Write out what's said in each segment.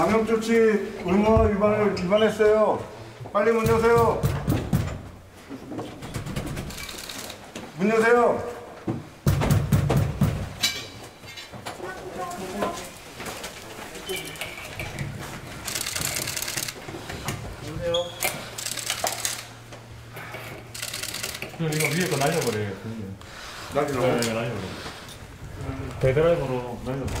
방역 조치 의무화 위반을 위반했어요. 빨리 문 여세요. 문 여세요. 그럼 이거 위에 거 날려버려요. 나기로. 네, 네, 날려버려. 배드라이브로 날려버려.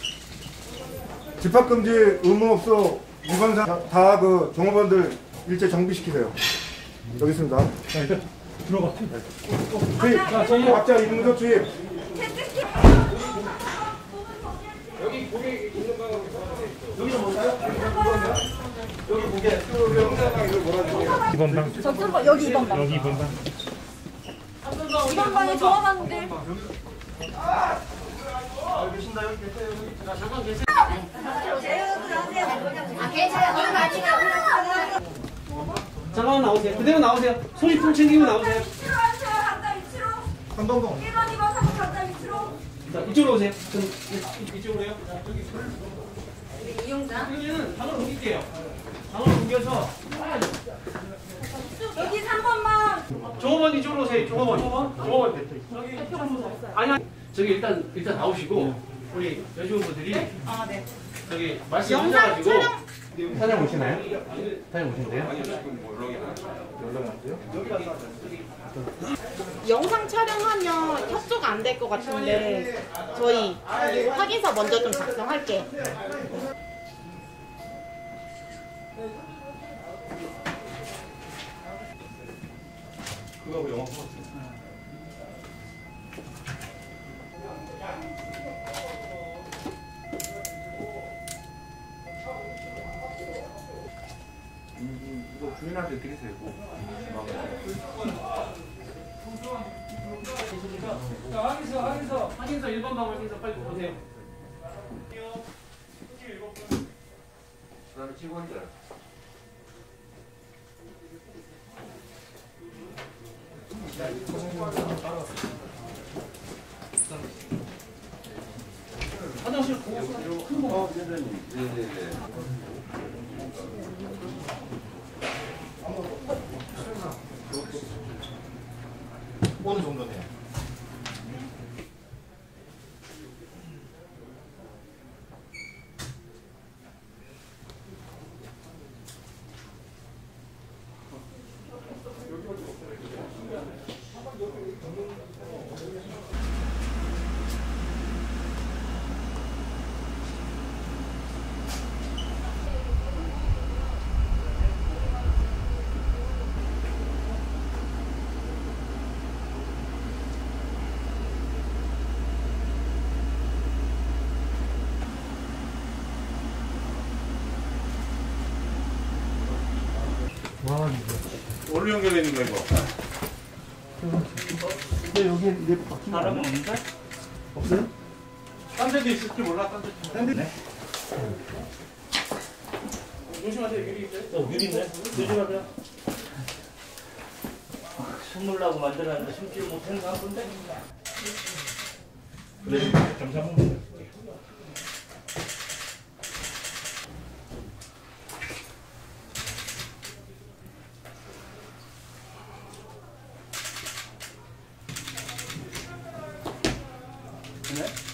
집합금지 의무업소 위반사 다그 종업원들 일제 정비시키세요. 여기 있습니다. 들어가. 투입. 각자 임무서 투입. 이번 방. 저쪽 방 여기 2번 방. 여기 이번 방. 2번 방에 종업원들. 잠깐만 나오세요. 그대로 나오세요. 소지품 챙기고 나오세요. 위치로 하세요. 각자 위치로. 3번동. 1번, 2번, 3번 각자 위치로. 자, 이쪽으로 오세요. 좀 이- 이쪽으로요. 자, 저기. 이용자. 여기는 방을 옮길게요. 방을 옮겨서 여기 3번 방. 종업원 이쪽으로 오세요. 종업원. 종업원. 저기 아니 아니. 저기 일단 일단 나오시고 우리 여직원분들이 아, 네. 저기 말씀 영상 하셔가지고 촬영. 사장 오시나요? 사장 오신대요? 영상 촬영하면 협조가 안 될 것 같은데 저희 이거 확인서 먼저 좀 작성할게. 이거 주인 한테 드리세요. 자, 확인서 확인서 확인서 1번 방 확인서 빨리 오세요. 그다음에 직원들. 화장실 보고 큰 거. 어느 어디로 연결되어 있는 거야 이거? 근데 여기 내 바퀴가 사람은 없는데? 없어요? 딴 데도 있을 줄 몰라. 딴 데. 딴 데? 조심하세요. 유리 있어요. 어, 유리네. 조심하세요. 숨으려고 만들었는데 숨지를 못하는 거 같은데? 그래, 좀 잡으면 돼. 네?